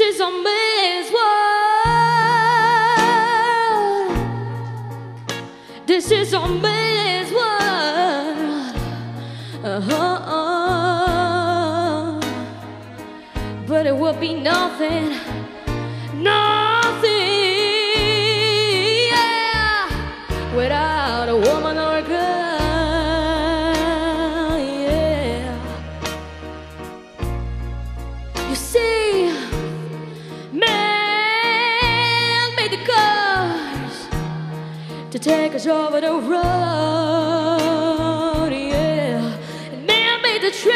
is a man's world. This is a man's world. Uh-huh. But it would be nothing, nothing, yeah, without a woman to take us over the road, yeah. And man made the trains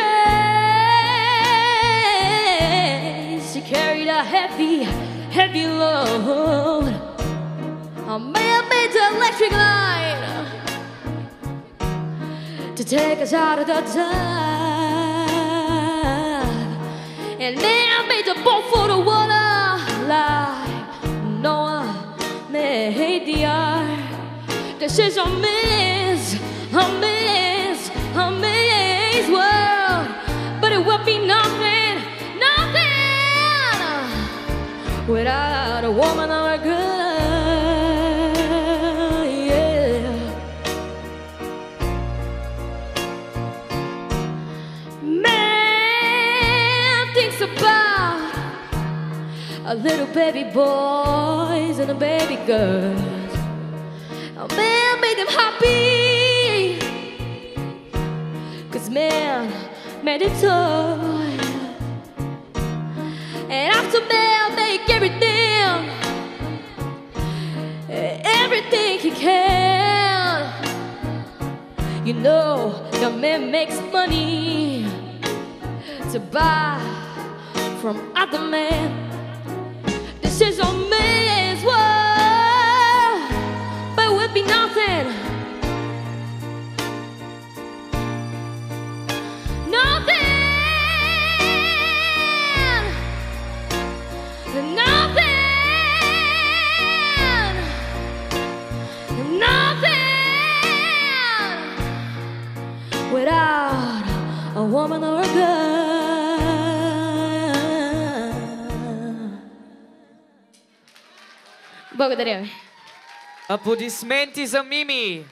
to carry the heavy, heavy load. A man made the electric line to take us out of the dark. And man made the boat for the This is a maze, a maze, a maze world. But it would be nothing, nothing without a woman or a girl. Yeah. Man thinks about a little baby boys and a baby girls. Them happy. Cause man made it toy. And after man make everything, everything he can. You know, the man makes money to buy from other men. This is a a woman or a girl. Благодаря ви. Аплодисменти за Мими!